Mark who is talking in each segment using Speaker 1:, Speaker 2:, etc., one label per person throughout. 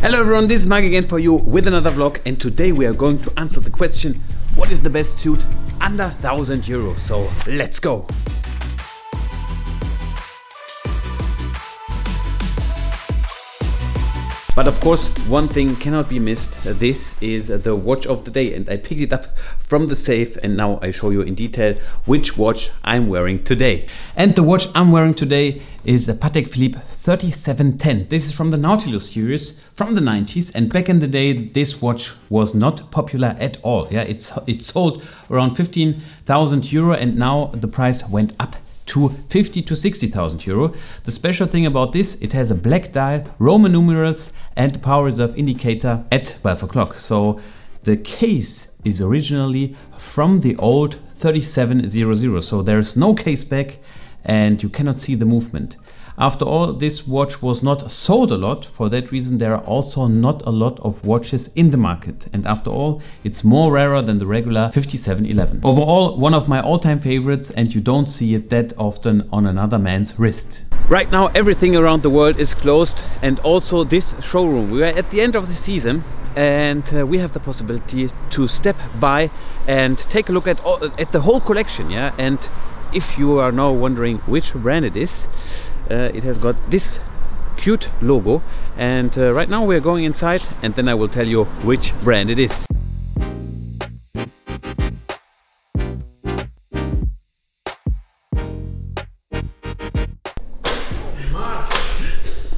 Speaker 1: Hello everyone, this is Marc again for you with another vlog and today we are going to answer the question what is the best suit under 1000 euros. So let's go. But of course, one thing cannot be missed. This is the watch of the day and I picked it up from the safe and now I show you in detail which watch I'm wearing today. And the watch I'm wearing today is the Patek Philippe 3710. This is from the Nautilus series from the 90s and back in the day this watch was not popular at all. Yeah, it's it sold around 15,000 euro and now the price went up to 50 to 60,000 euro. The special thing about this, it has a black dial, Roman numerals and power reserve indicator at 12 o'clock. So the case is originally from the old 3700. So there's no case back and you cannot see the movement. After all, this watch was not sold a lot. For that reason, there are also not a lot of watches in the market. And after all, it's more rarer than the regular 5711. Overall, one of my all-time favorites and you don't see it that often on another man's wrist. Right now, everything around the world is closed and also this showroom. We are at the end of the season and uh, we have the possibility to step by and take a look at all, at the whole collection yeah and if you are now wondering which brand it is uh, it has got this cute logo. And uh, right now we're going inside and then I will tell you which brand it is.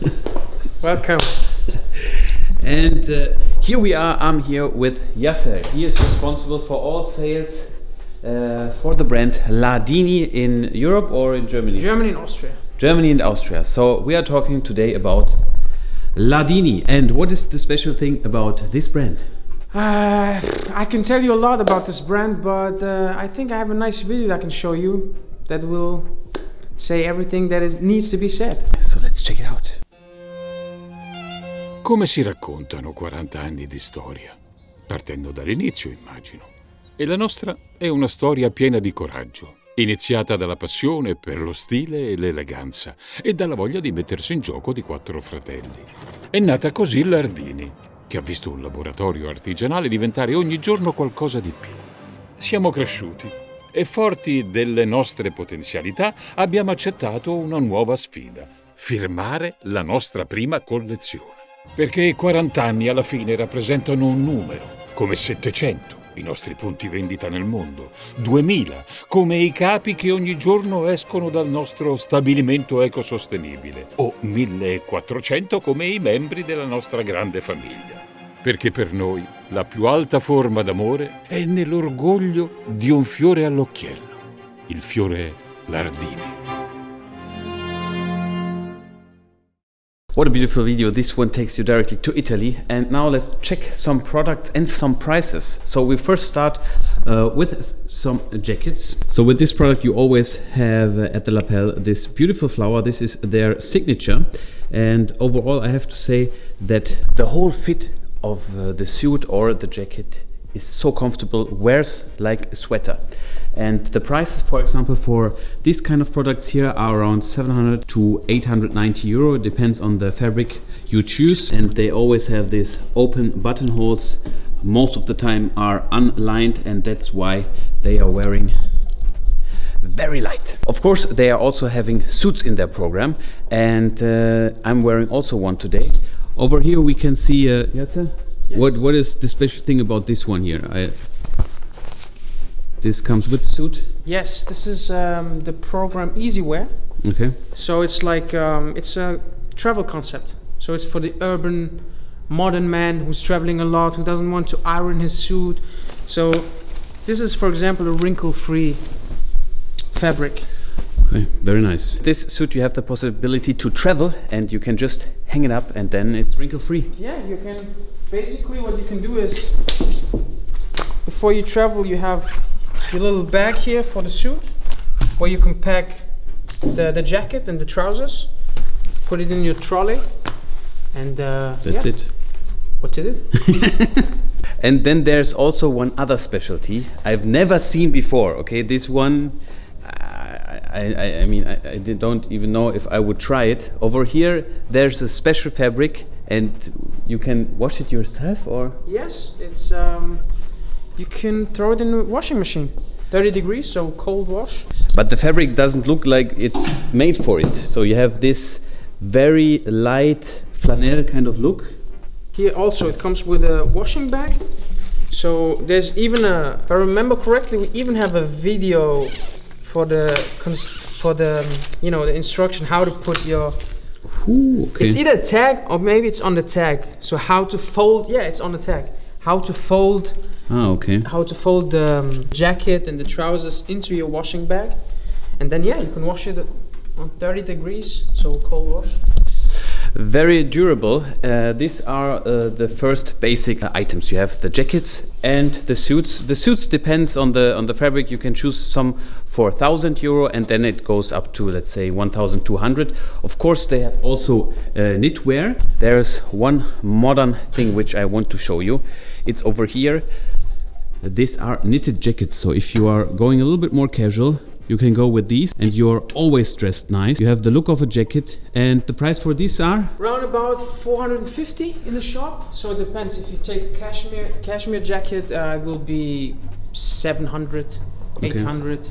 Speaker 2: Welcome.
Speaker 1: and uh, here we are I'm here with Yasser. He is responsible for all sales uh, for the brand Lardini in Europe or in Germany?
Speaker 2: Germany and Austria.
Speaker 1: Germany and Austria. So we are talking today about Lardini. And what is the special thing about this brand?
Speaker 2: Uh, I can tell you a lot about this brand, but uh, I think I have a nice video that I can show you that will say everything that is, needs to be said.
Speaker 1: So let's check it out.
Speaker 3: Come si raccontano 40 anni di storia? Partendo dall'inizio, immagino. E la nostra è una storia piena di coraggio, iniziata dalla passione per lo stile e l'eleganza e dalla voglia di mettersi in gioco di quattro fratelli. È nata così l'Ardini, che ha visto un laboratorio artigianale diventare ogni giorno qualcosa di più. Siamo cresciuti e forti delle nostre potenzialità abbiamo accettato una nuova sfida, firmare la nostra prima collezione. Perché 40 anni alla fine rappresentano un numero, come 700 i nostri punti vendita nel mondo, 2000 come i capi che ogni giorno escono dal nostro stabilimento ecosostenibile o 1400 come i membri della nostra grande famiglia. Perché per noi la più alta forma d'amore è nell'orgoglio di un fiore all'occhiello, il fiore Lardini.
Speaker 1: What a beautiful video. This one takes you directly to Italy. And now let's check some products and some prices. So we first start uh, with some jackets. So with this product you always have uh, at the lapel this beautiful flower. This is their signature. And overall I have to say that the whole fit of uh, the suit or the jacket is so comfortable, wears like a sweater. And the prices, for example, for this kind of products here are around 700 to 890 euro, depends on the fabric you choose. And they always have these open buttonholes, most of the time are unlined and that's why they are wearing very light. Of course, they are also having suits in their program and uh, I'm wearing also one today. Over here we can see, uh, Yasser? Yes. What What is the special thing about this one here? I, this comes with the suit.
Speaker 2: Yes, this is um, the program Easywear.
Speaker 1: Okay.
Speaker 2: So it's like um, it's a travel concept. So it's for the urban, modern man who's traveling a lot, who doesn't want to iron his suit. So this is, for example, a wrinkle-free fabric.
Speaker 1: Okay, very nice. This suit you have the possibility to travel and you can just hang it up and then it's wrinkle free.
Speaker 2: Yeah, you can basically what you can do is before you travel you have your little bag here for the suit where you can pack the, the jacket and the trousers put it in your trolley and uh,
Speaker 1: that's
Speaker 2: yeah.
Speaker 1: it.
Speaker 2: What to do?
Speaker 1: and then there's also one other specialty I've never seen before. Okay, this one I, I, I mean, I, I, don't even know if I would try it. Over here, there's a special fabric and you can wash it yourself or
Speaker 2: Yes, it's um, you can throw it in a washing machine. 30 degrees, so cold wash.
Speaker 1: but the fabric doesn't look like it's made for it so you have this very light flannel kind of look
Speaker 2: Here also it comes with a washing bag. So there's even a, if I remember correctly, we even have a video for the cons- for the um, you know the instruction how to put your.
Speaker 1: Ooh, okay.
Speaker 2: It's either a tag or maybe it's on the tag. So how to fold? Yeah, it's on the tag. How to fold?
Speaker 1: ah okay
Speaker 2: How to fold the um, jacket and the trousers into your washing bag, and then yeah, you can wash it on 30 degrees, so cold wash.
Speaker 1: Very durable. Uh, these are uh, the first basic items. You have the jackets and the suits. The suits depends on the on the fabric. You can choose some for 1000 euro and then it goes up to let's say 1200 of course they have also uh, knitwear. There's one modern thing which i want to show you. It's over here. These are knitted jackets. So if you are going a little bit more casual you can go with these and you're always dressed nice you have the look of a jacket and the price for these are
Speaker 2: Round about 450 in the shop. So it depends. If you take a cashmere cashmere jacket, uh, it will be 700, 800.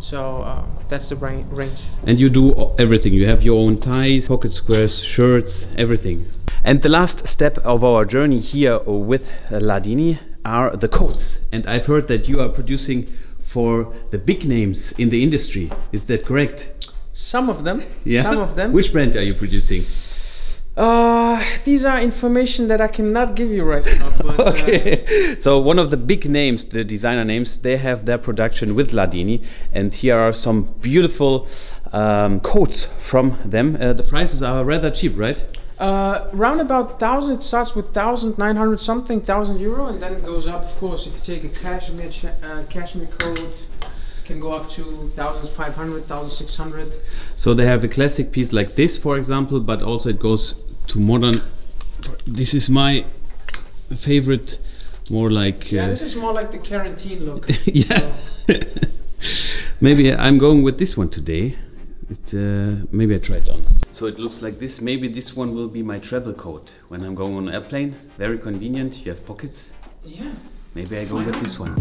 Speaker 2: So uh, that's the range.
Speaker 1: and you do everything you have your own ties pocket squares shirts everything and the last step of our journey here with uh, Lardini are the coats and i've heard that you are producing for the big names in the industry is that correct
Speaker 2: Some of them. Yeah. Some of them.
Speaker 1: which brand are you producing
Speaker 2: Uh, these are information that I cannot give you right now. But, uh,
Speaker 1: okay. so one of the big names, the designer names, they have their production with Lardini, and here are some beautiful um, coats from them. Uh, the prices are rather cheap, right?
Speaker 2: Uh, round about thousand. It starts with thousand nine hundred something, thousand euro, and then it goes up. Of course, if you take a cashmere uh, cashmere coat, can go up to 1,500, 1,600.
Speaker 1: So they have a classic piece like this, for example, but also it goes to modern. This is my favorite, more like.
Speaker 2: Yeah,
Speaker 1: uh,
Speaker 2: this is more like the quarantine look.
Speaker 1: yeah. maybe I'm going with this one today. It, uh, maybe I try it on. So it looks like this. Maybe this one will be my travel coat when I'm going on an airplane. Very convenient. You have pockets.
Speaker 2: Yeah.
Speaker 1: Maybe I go with this one.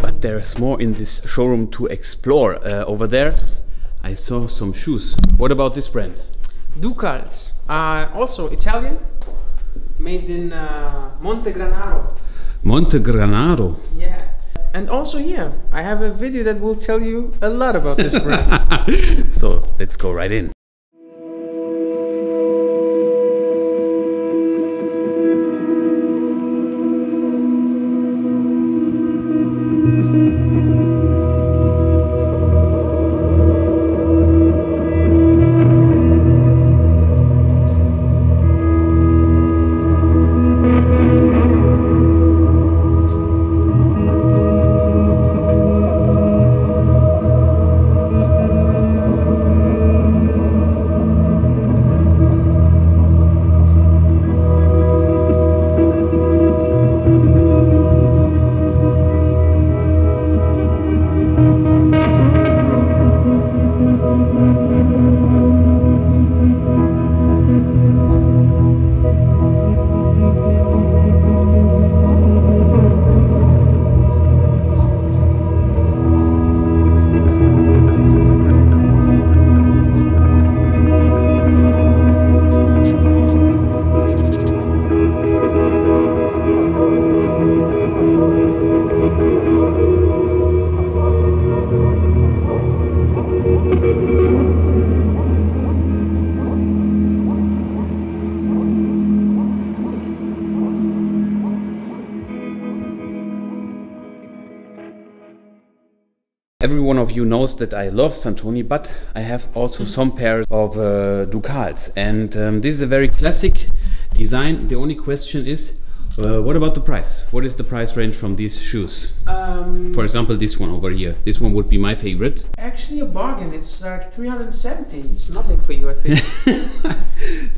Speaker 1: But there's more in this showroom to explore. Uh, over there, I saw some shoes. What about this brand?
Speaker 2: Ducals, uh, also Italian, made in uh, Montegranaro.
Speaker 1: Montegranaro.
Speaker 2: Yeah. And also here, I have a video that will tell you a lot about this brand.
Speaker 1: so let's go right in. Every one of you knows that I love Santoni, but I have also some pairs of uh, Ducals. And um, this is a very classic design. The only question is, Uh, what about the price? What is the price range from these shoes?
Speaker 2: Um,
Speaker 1: For example, this one over here. This one would be my favorite.
Speaker 2: actually, a bargain. It's like 370. It's nothing for you, I think.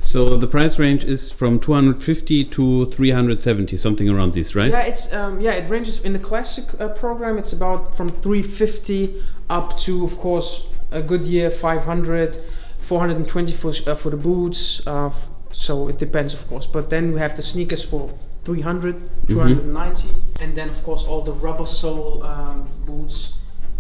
Speaker 1: So the price range is from 250 to 370, something around this, right?
Speaker 2: yeah, it's um, yeah. It ranges in the classic uh, program. It's about from 350 up to, of course, a Goodyear 500, 420 for uh, for the boots. Uh, so it depends, of course. But then we have the sneakers for 300, 290, and then of course all the rubber sole um, boots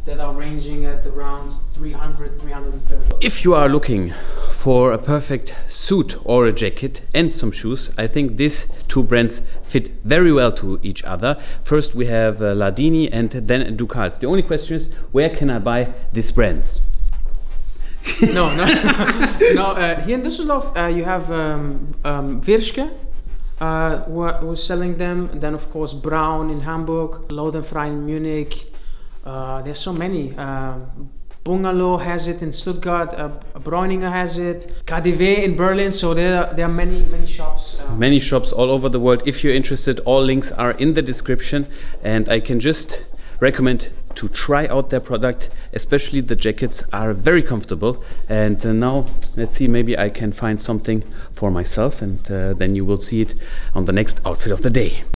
Speaker 2: that are ranging at around 300, 330.
Speaker 1: If you are looking for a perfect suit or a jacket and some shoes, I think these two brands fit very well to each other. First, we have uh, Lardini and then Ducals. The only question is, where can I buy these brands?
Speaker 2: no, no, no. Uh, here in Düsseldorf, uh, you have um, um, Virschke, uh, who are- selling them. And then, of course, Braun in Hamburg, Lodenfrey in Munich. Uh, there's so many. Um, Bungalow has it in Stuttgart. Uh, has it. KDW in Berlin. So there, are, there are many, many shops. Um,
Speaker 1: Many shops all over the world. If you're interested, all links are in the description, and I can just recommend to try out their product. Especially the jackets are very comfortable. And uh, now, let's see, maybe I can find something for myself, and uh, then you will see it on the next outfit of the day.